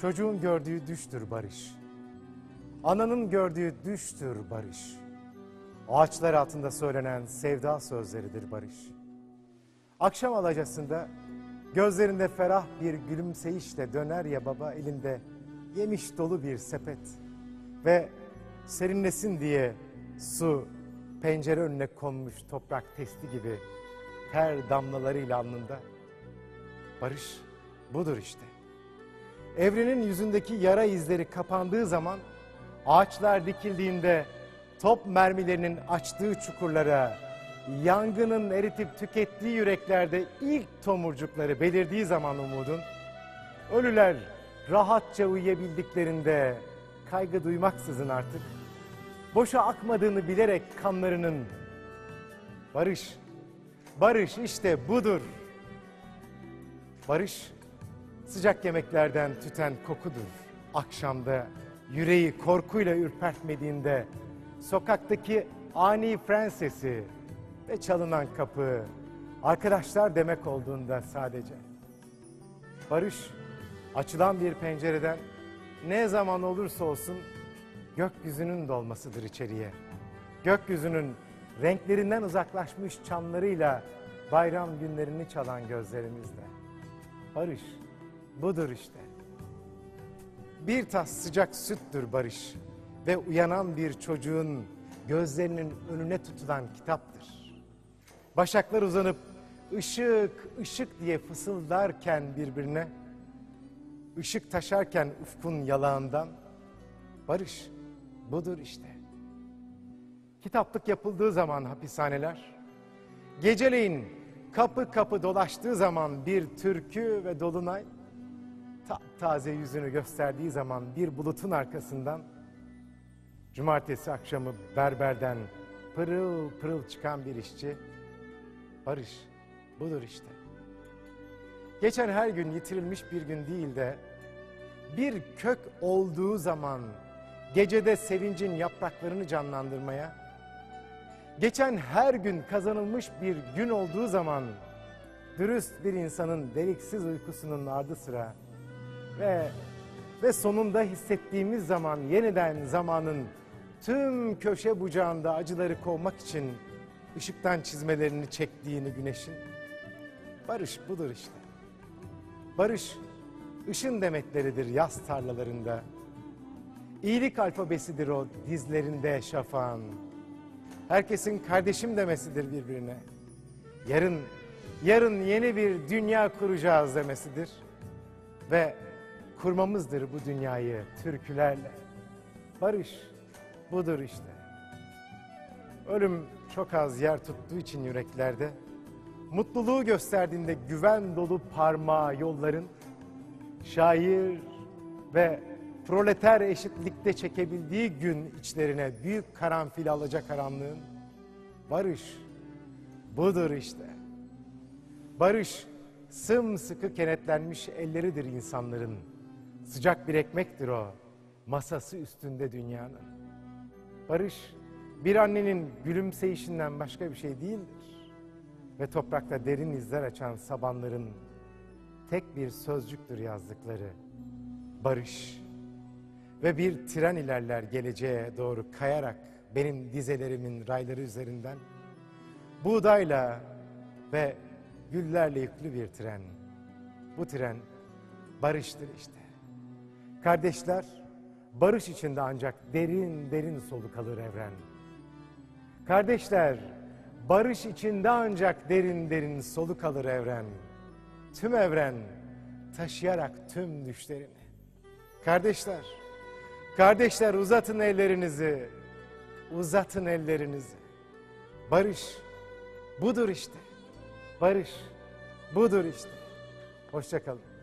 Çocuğun gördüğü düştür barış. Ananın gördüğü düştür barış. Ağaçlar altında söylenen sevda sözleridir barış. Akşam alacasında gözlerinde ferah bir gülümseyişle döner ya baba elinde yemiş dolu bir sepet ve serinlesin diye su pencere önüne konmuş toprak testi gibi ter damlalarıyla alnında. Barış budur işte. Evrenin yüzündeki yara izleri kapandığı zaman ağaçlar dikildiğinde top mermilerinin açtığı çukurlara, yangının eritip tükettiği yüreklerde ilk tomurcukları belirdiği zaman umudun, ölüler rahatça uyuyabildiklerinde kaygı duymaksızın artık, boşa akmadığını bilerek kanlarının, barış, barış işte budur. Barış, sıcak yemeklerden tüten kokudur. Akşamda yüreği korkuyla ürpertmediğinde, sokaktaki ani fren sesi ve çalınan kapı, arkadaşlar demek olduğunda sadece. Barış, açılan bir pencereden ne zaman olursa olsun gökyüzünün dolmasıdır içeriye. Gökyüzünün renklerinden uzaklaşmış çanlarıyla bayram günlerini çalan gözlerimizle. Barış budur işte. Bir tas sıcak süttür barış ve uyanan bir çocuğun gözlerinin önüne tutulan kitaptır. Başaklar uzanıp ışık ışık diye fısıldarken birbirine, ışık taşarken ufkun yalağından, barış budur işte. Kitaplık yapıldığı zaman hapishaneler, geceleyin kapı kapı dolaştığı zaman bir türkü ve dolunay, ta taze yüzünü gösterdiği zaman bir bulutun arkasından, cumartesi akşamı berberden pırıl pırıl çıkan bir işçi, barış budur işte. Geçen her gün yitirilmiş bir gün değil de, bir kök olduğu zaman gecede sevincin yapraklarını canlandırmaya, geçen her gün kazanılmış bir gün olduğu zaman dürüst bir insanın deliksiz uykusunun ardı sıra ve ve sonunda hissettiğimiz zaman yeniden zamanın tüm köşe bucağında acıları kovmak için ışıktan çizmelerini çektiğini güneşin. Barış budur işte. Barış ışın demetleridir yaz tarlalarında. İyilik alfabesidir o dizlerinde şafağın. Herkesin kardeşim demesidir birbirine. Yarın, yarın yeni bir dünya kuracağız demesidir. Ve kurmamızdır bu dünyayı türkülerle. Barış budur işte. Ölüm çok az yer tuttuğu için yüreklerde, mutluluğu gösterdiğinde güven dolu parmağı yolların, şair ve proleter eşitlikte çekebildiği gün içlerine büyük karanfil alacak karanlığın, barış budur işte. Barış sımsıkı kenetlenmiş elleridir insanların. Sıcak bir ekmektir o, masası üstünde dünyanın. Barış bir annenin gülümseyişinden başka bir şey değildir. Ve toprakta derin izler açan sabanların tek bir sözcüktür yazdıkları. Barış. Ve bir tren ilerler geleceğe doğru kayarak benim dizelerimin rayları üzerinden. Buğdayla ve güllerle yüklü bir tren. Bu tren barıştır işte. Kardeşler, barış içinde ancak derin derin soluk alır evren. Kardeşler, barış içinde ancak derin derin soluk alır evren. Tüm evren taşıyarak tüm düşlerini. Kardeşler, kardeşler uzatın ellerinizi, uzatın ellerinizi. Barış budur işte. Barış budur işte. Hoşçakalın.